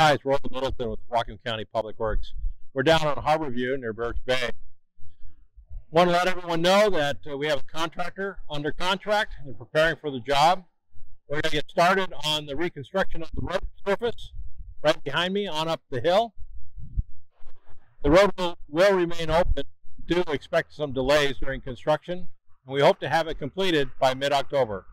Hi, it's Roland Middleton with Whatcom County Public Works. We're down on Harborview near Birch Bay. Want to let everyone know that uh, we have a contractor under contract and preparing for the job. We're going to get started on the reconstruction of the road surface right behind me on up the hill. The road will, will remain open. Do expect some delays during construction, and we hope to have it completed by mid-October.